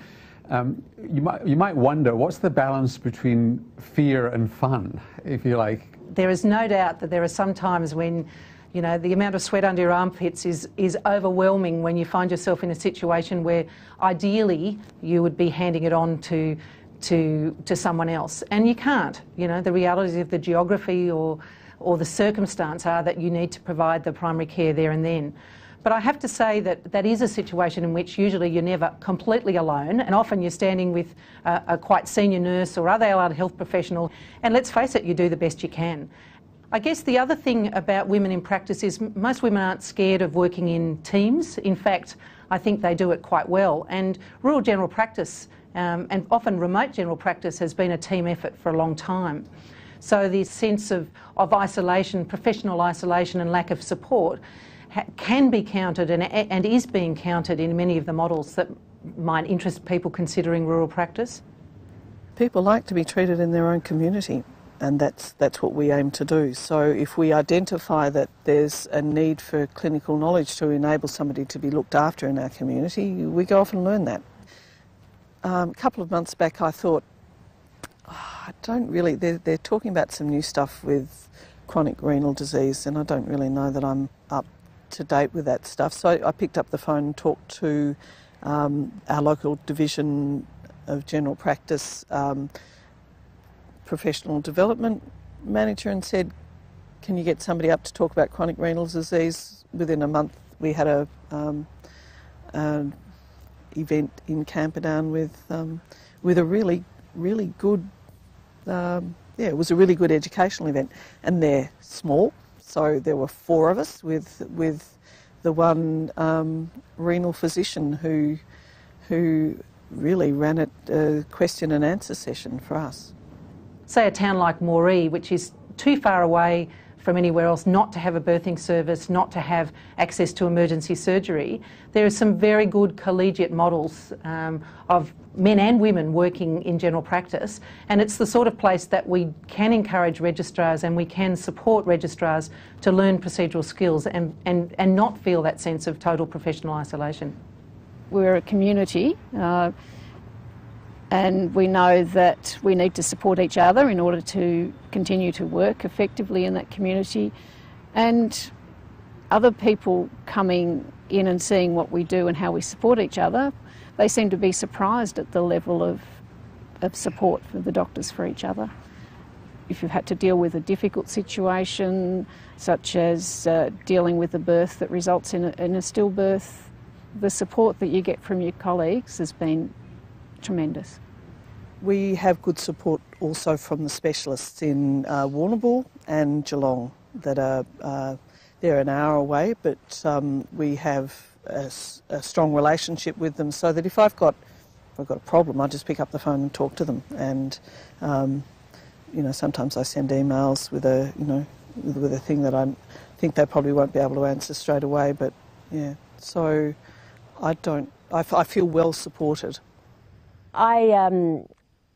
[SPEAKER 1] um, you, might, you might wonder what's the balance between fear and fun, if you like?
[SPEAKER 2] There is no doubt that there are some times when you know, the amount of sweat under your armpits is, is overwhelming when you find yourself in a situation where ideally you would be handing it on to, to, to someone else. And you can't. You know, the realities of the geography or, or the circumstance are that you need to provide the primary care there and then. But I have to say that that is a situation in which usually you're never completely alone, and often you're standing with a, a quite senior nurse or other allied health professional, and let's face it, you do the best you can. I guess the other thing about women in practice is most women aren't scared of working in teams. In fact, I think they do it quite well. And rural general practice, um, and often remote general practice, has been a team effort for a long time. So the sense of, of isolation, professional isolation, and lack of support can be counted and, and is being counted in many of the models that might interest people considering rural practice.
[SPEAKER 3] People like to be treated in their own community and that's that's what we aim to do. So if we identify that there's a need for clinical knowledge to enable somebody to be looked after in our community, we go off and learn that. Um, a couple of months back, I thought, I don't really. They're, they're talking about some new stuff with chronic renal disease, and I don't really know that I'm up to date with that stuff. So I picked up the phone and talked to um, our local division of general practice. Um, professional development manager and said, Can you get somebody up to talk about chronic renal disease? Within a month, we had a um, an event in Camperdown with um, with a really really good um, yeah it was a really good educational event. And they're small so there were four of us with with the one um, renal physician who who really ran a, a question and answer session for us.
[SPEAKER 2] Say a town like Moree, which is too far away from anywhere else not to have a birthing service, not to have access to emergency surgery, there are some very good collegiate models um, of men and women working in general practice. And it's the sort of place that we can encourage registrars and we can support registrars to learn procedural skills and, and, and not feel that sense of total professional isolation.
[SPEAKER 5] We're a community. Uh, and we know that we need to support each other in order to continue to work effectively in that community. And other people coming in and seeing what we do and how we support each other, they seem to be surprised at the level of, of support for the doctors for each other. If you've had to deal with a difficult situation, such as uh, dealing with a birth that results in a, in a stillbirth, the support that you get from your colleagues has been tremendous.
[SPEAKER 3] We have good support also from the specialists in uh, Warrnambool and Geelong that are uh, they're an hour away, but um, we have a, a, strong relationship with them so that if I've got if I've got a problem, I just pick up the phone and talk to them. And um, you know, sometimes I send emails with a you know with, with a thing that I think they probably won't be able to answer straight away. But yeah, so I don't. I, I feel well supported.
[SPEAKER 11] I um,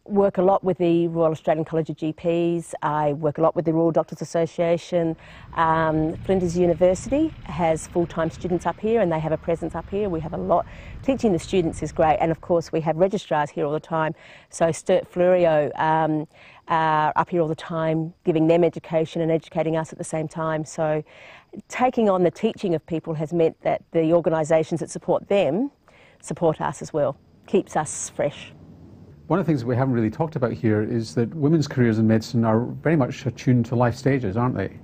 [SPEAKER 11] work a lot with the Royal Australian College of GPs. I work a lot with the Rural Doctors Association. Um, Flinders University has full-time students up here and they have a presence up here. We have a lot. Teaching the students is great and of course we have registrars here all the time. So Sturt Fleurieu um, are up here all the time giving them education and educating us at the same time. So taking on the teaching of people has meant that the organisations that support them support us as well. Keeps us fresh.
[SPEAKER 1] One of the things that we haven't really talked about here is that women's careers in medicine are very much attuned to life stages, aren't they?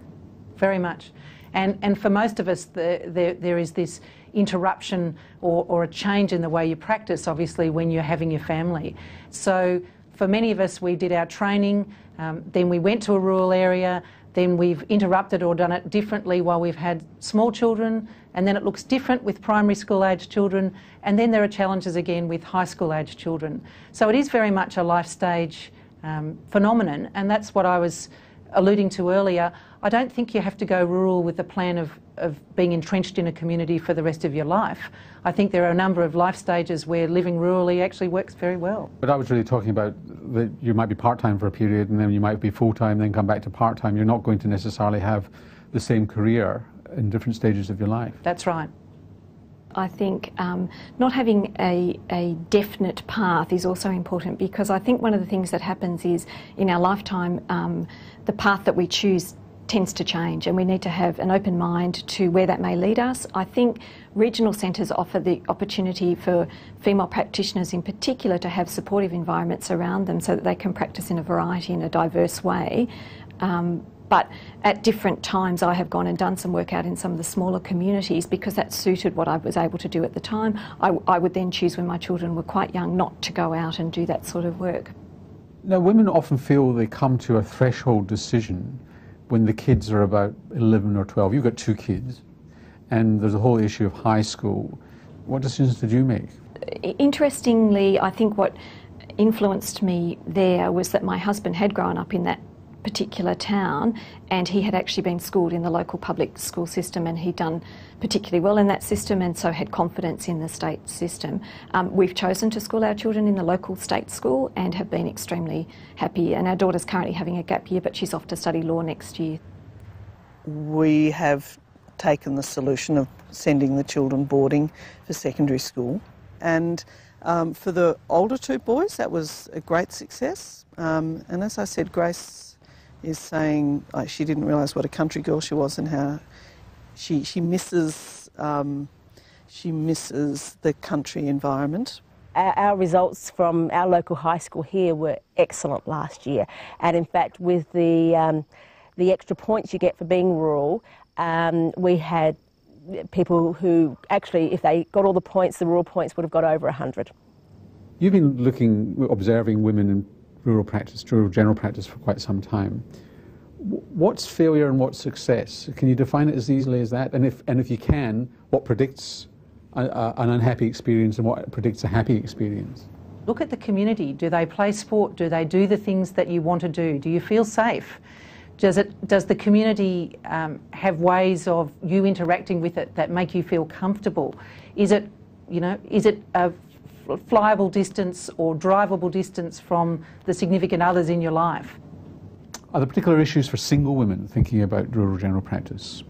[SPEAKER 2] Very much. And, and for most of us, the, the, there is this interruption or, or a change in the way you practice, obviously, when you're having your family. So for many of us, we did our training, um, then we went to a rural area, then we've interrupted or done it differently while we've had small children, and then it looks different with primary school age children, and then there are challenges again with high school age children. So it is very much a life stage um, phenomenon, and that's what I was alluding to earlier. I don't think you have to go rural with the plan of, of being entrenched in a community for the rest of your life. I think there are a number of life stages where living rurally actually works very well.
[SPEAKER 1] But I was really talking about that you might be part-time for a period and then you might be full-time, then come back to part-time. You're not going to necessarily have the same career in different stages of your life.
[SPEAKER 2] That's right.
[SPEAKER 10] I think um, not having a, a definite path is also important because I think one of the things that happens is in our lifetime, um, the path that we choose tends to change and we need to have an open mind to where that may lead us. I think regional centres offer the opportunity for female practitioners in particular to have supportive environments around them so that they can practice in a variety in a diverse way. Um, but at different times, I have gone and done some work out in some of the smaller communities because that suited what I was able to do at the time. I, I would then choose when my children were quite young not to go out and do that sort of work.
[SPEAKER 1] Now, women often feel they come to a threshold decision when the kids are about 11 or 12. You've got two kids, and there's a whole issue of high school. What decisions did you make?
[SPEAKER 10] Interestingly, I think what influenced me there was that my husband had grown up in that particular town and he had actually been schooled in the local public school system and he'd done particularly well in that system and so had confidence in the state system. Um, we've chosen to school our children in the local state school and have been extremely happy and our daughter's currently having a gap year but she's off to study law next year.
[SPEAKER 3] We have taken the solution of sending the children boarding for secondary school and um, for the older two boys that was a great success um, and as I said Grace is saying like, she didn't realise what a country girl she was and how she, she misses um, she misses the country environment.
[SPEAKER 11] Our, our, results from our local high school here were excellent last year, and in fact, with the um, the extra points you get for being rural, um, we had people who actually, if they got all the points, the rural points would have got over 100.
[SPEAKER 1] You've been looking, observing women in rural practice, rural general practice for quite some time. What's failure and what's success? Can you define it as easily as that? And if, and if you can, what predicts a, a, an unhappy experience and what predicts a happy experience?
[SPEAKER 2] Look at the community. Do they play sport? Do they do the things that you want to do? Do you feel safe? Does, it, does the community um, have ways of you interacting with it that make you feel comfortable? Is it, you know, is it a flyable distance or drivable distance from the significant others in your life.
[SPEAKER 1] Are there particular issues for single women thinking about rural general practice?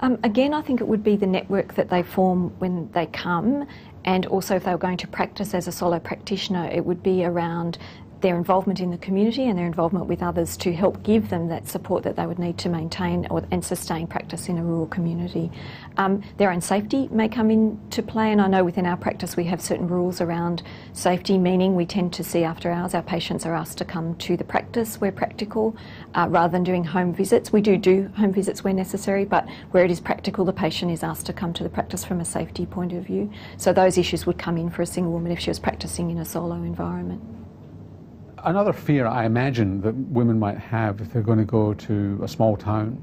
[SPEAKER 10] Um, again, I think it would be the network that they form when they come, and also if they were going to practice as a solo practitioner, it would be around their involvement in the community and their involvement with others to help give them that support that they would need to maintain or, and sustain practice in a rural community. Um, their own safety may come into play, and I know within our practice we have certain rules around safety, meaning we tend to see after hours our patients are asked to come to the practice where practical uh, rather than doing home visits. We do do home visits where necessary, but where it is practical, the patient is asked to come to the practice from a safety point of view. So those issues would come in for a single woman if she was practicing in a solo environment.
[SPEAKER 1] Another fear I imagine that women might have if they're going to go to a small town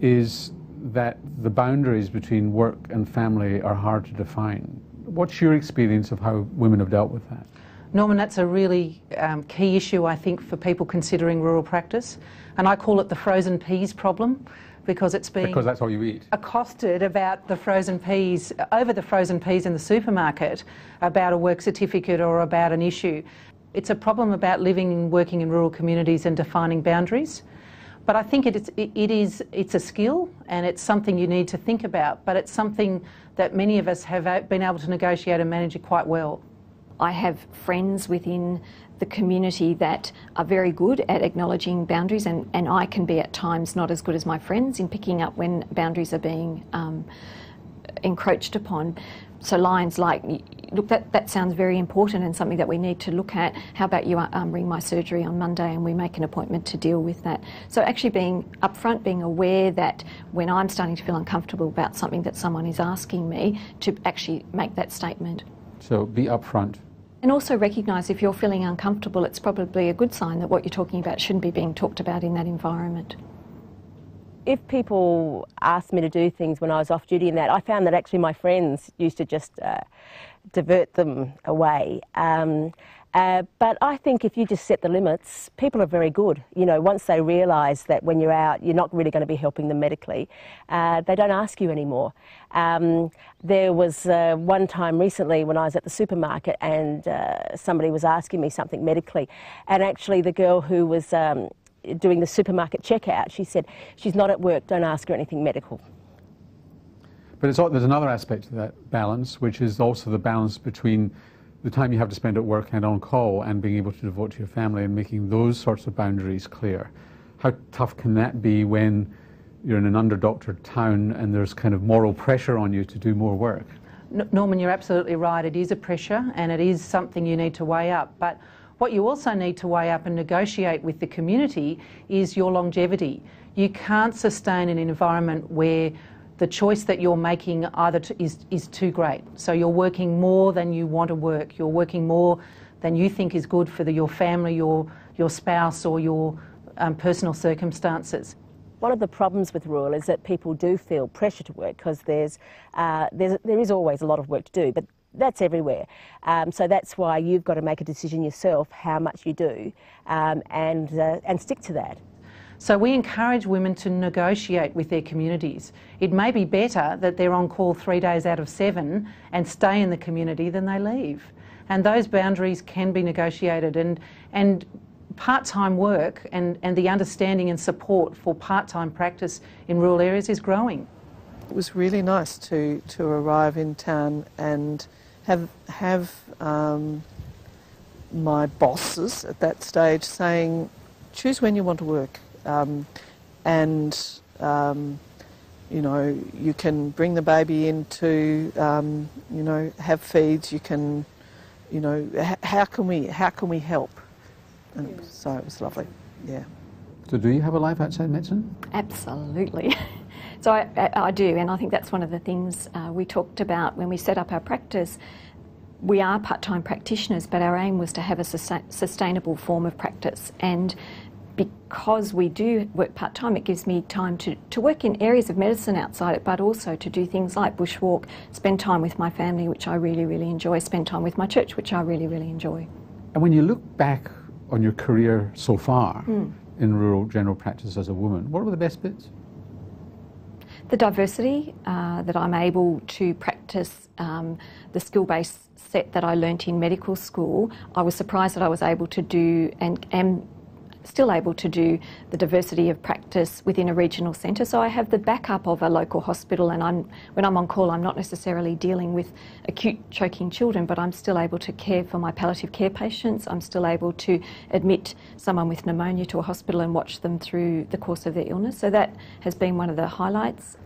[SPEAKER 1] is that the boundaries between work and family are hard to define. What's your experience of how women have dealt with that?
[SPEAKER 2] Norman, that's a really um, key issue, I think, for people considering rural practice. And I call it the frozen peas problem because it's being
[SPEAKER 1] because that's all you eat.
[SPEAKER 2] accosted about the frozen peas, over the frozen peas in the supermarket, about a work certificate or about an issue. It's a problem about living and working in rural communities and defining boundaries. But I think it is, it is, it's a skill and it's something you need to think about, but it's something that many of us have uh, been able to negotiate and manage it quite well.
[SPEAKER 10] I have friends within the community that are very good at acknowledging boundaries, and, and I can be at times not as good as my friends in picking up when boundaries are being um, encroached upon. So lines like, look, that, that sounds very important and something that we need to look at. How about you um, ring my surgery on Monday and we make an appointment to deal with that? So actually being upfront, being aware that when I'm starting to feel uncomfortable about something that someone is asking me, to actually make that statement.
[SPEAKER 1] So be upfront.
[SPEAKER 10] And also recognise if you're feeling uncomfortable, it's probably a good sign that what you're talking about shouldn't be being talked about in that environment
[SPEAKER 11] if people asked me to do things when I was off duty and that, I found that actually my friends used to just uh, divert them away. Um, Uh, but I think if you just set the limits, people are very good. You know, once they realise that when you're out, you're not really going to be helping them medically, uh, they don't ask you anymore. Um, there was uh, one time recently when I was at the supermarket and uh, somebody was asking me something medically, and actually the girl who was um, doing the supermarket checkout, she said, "She's not at work. Don't ask her anything medical."
[SPEAKER 1] But it's, there's another aspect to that balance, which is also the balance between the time you have to spend at work and on call and being able to devote to your family and making those sorts of boundaries clear. How tough can that be when you're in an under-doctored town and there's kind of moral pressure on you to do more work?
[SPEAKER 2] Norman, you're absolutely right. It is a pressure and it is something you need to weigh up. But what you also need to weigh up and negotiate with the community is your longevity. You can't sustain an environment where the choice that you're making either to, is, is too great. So you're working more than you want to work. You're working more than you think is good for the, your family, your, your spouse, or your um, personal circumstances.
[SPEAKER 11] One of the problems with rural is that people do feel pressure to work because there's, uh, there's, there is always a lot of work to do, but that's everywhere. Um, so that's why you've got to make a decision yourself how much you do um, and, uh, and stick to that.
[SPEAKER 2] So we encourage women to negotiate with their communities. It may be better that they're on call three days out of seven and stay in the community than they leave. And those boundaries can be negotiated and, and part-time work and, and the understanding and support for part-time practice in rural areas is growing.
[SPEAKER 3] It was really nice to, to arrive in town and have, have um, my bosses at that stage saying, choose when you want to work. Um, and um, you know you can bring the baby in to um, you know have feeds. You can you know how can we how can we help? And yeah. so it was lovely. Yeah.
[SPEAKER 1] So do you have a life outside medicine?
[SPEAKER 10] Absolutely. so I, I, do, and I think that's one of the things uh, we talked about when we set up our practice. We are part-time practitioners, but our aim was to have a sustainable form of practice, and because we do work part time, it gives me time to, to work in areas of medicine outside it, but also to do things like bushwalk, spend time with my family, which I really, really enjoy, spend time with my church, which I really, really enjoy.
[SPEAKER 1] And when you look back on your career so far mm. in rural general practice as a woman, what were the best bits?
[SPEAKER 10] The diversity uh, that I'm able to practice um, the skill based set that I learnt in medical school, I was surprised that I was able to do and am still able to do the diversity of practice within a regional centre. So I have the backup of a local hospital, and I'm, when I'm on call, I'm not necessarily dealing with acute choking children, but I'm still able to care for my palliative care patients. I'm still able to admit someone with pneumonia to a hospital and watch them through the course of their illness. So that has been one of the highlights.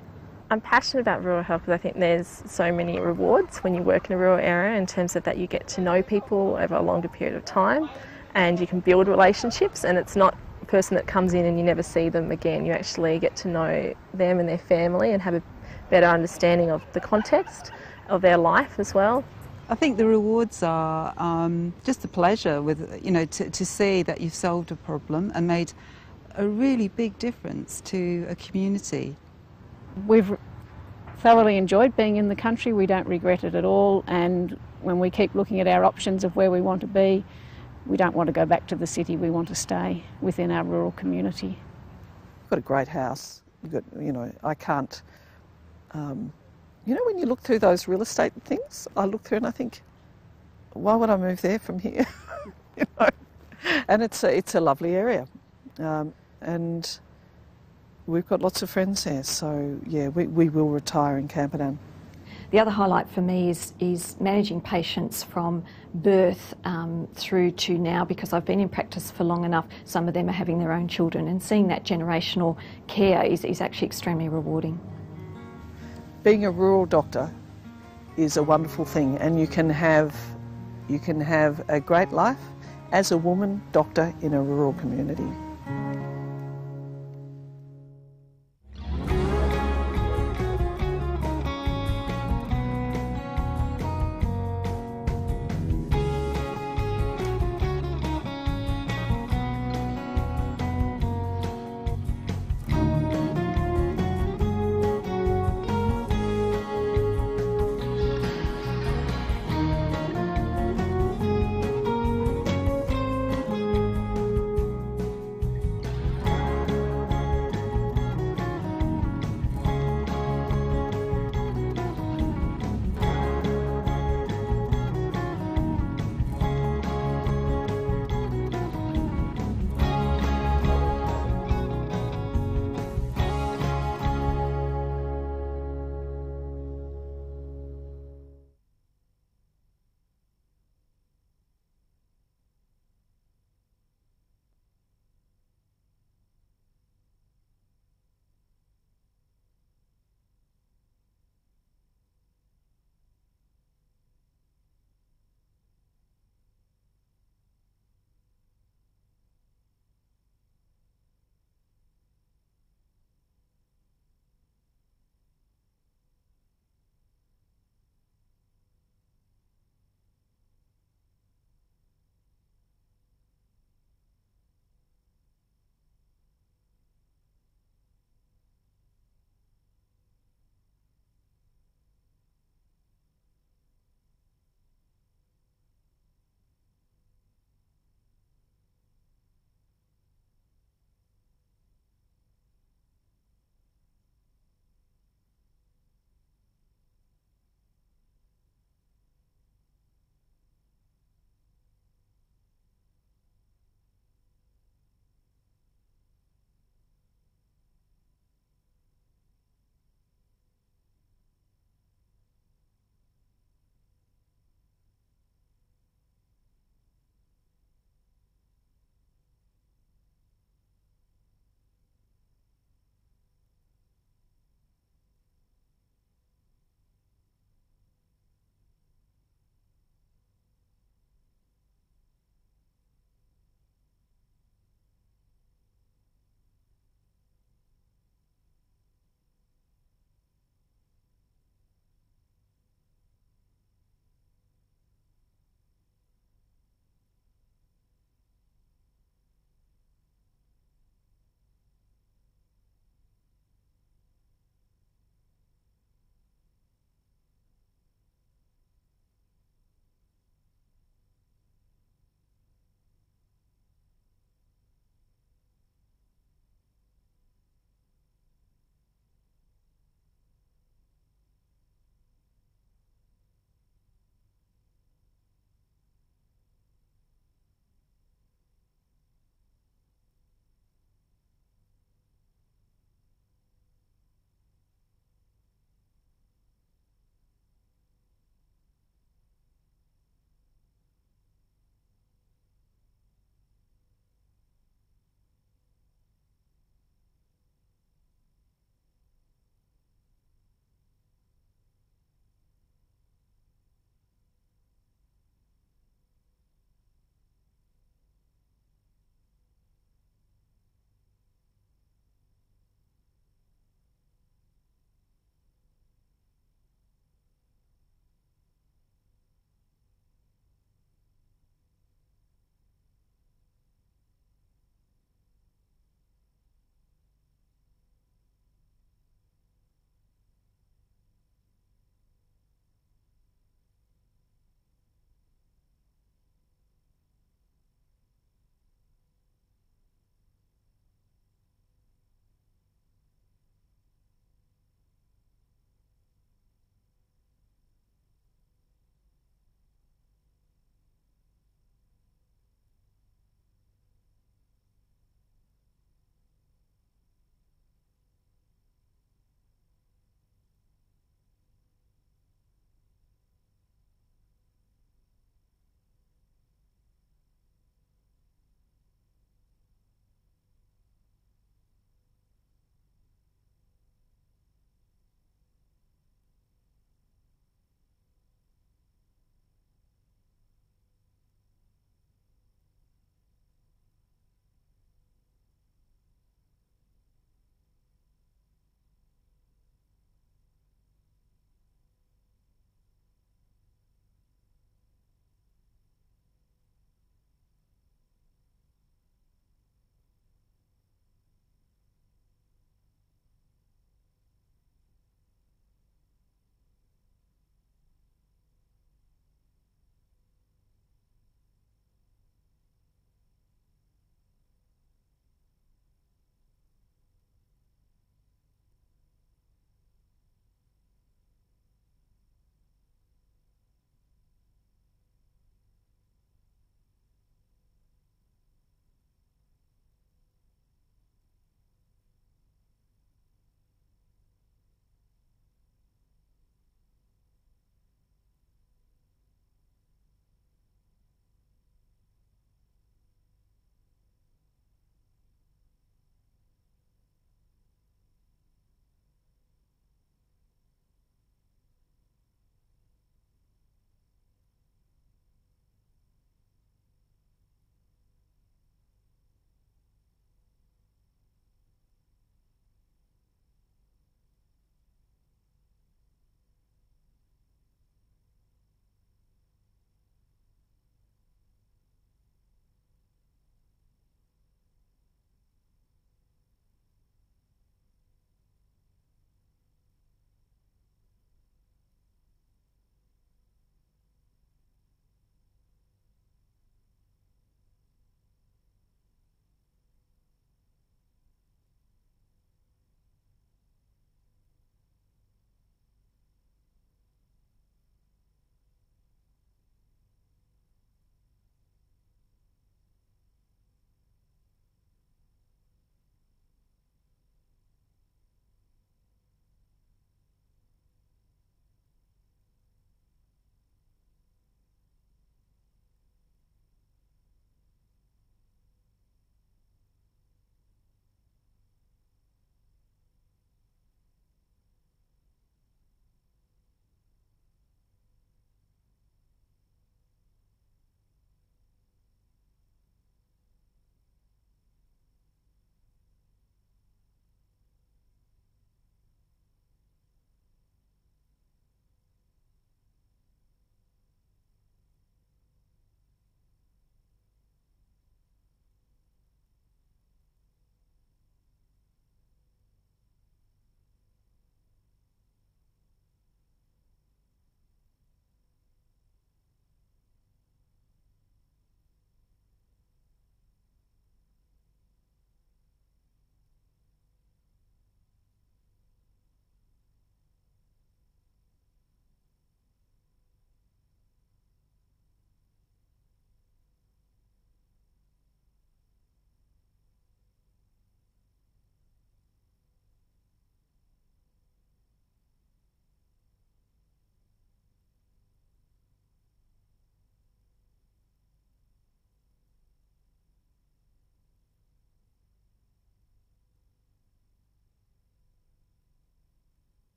[SPEAKER 4] I'm passionate about rural health because I think there's so many rewards when you work in a rural area in terms of that you get to know people over a longer period of time and you can build relationships and it's not a person that comes in and you never see them again. You actually get to know them and their family and have a better understanding of the context of their life as well.
[SPEAKER 6] I think the rewards are um, just a pleasure with you know to, to see that you've solved a problem and made a really big difference to a community.
[SPEAKER 5] We've thoroughly enjoyed being in the country. We don't regret it at all, and when we keep looking at our options of where we want to be, we don't want to go back to the city, we want to stay within our rural community.
[SPEAKER 3] We've got a great house. We've got, you know, I can't, um, you know, when you look through those real estate things, I look through and I think, why would I move there from here? you know, and it's a, it's a lovely area. Um, and we've got lots of friends there, so yeah, we, we will retire in Camperdown.
[SPEAKER 10] The other highlight for me is, is managing patients from birth um, through to now because I've been in practice for long enough. Some of them are having their own children, and seeing that generational care is, is actually extremely rewarding.
[SPEAKER 3] Being a rural doctor is a wonderful thing, and you can have you can have a great life as a woman doctor in a rural community.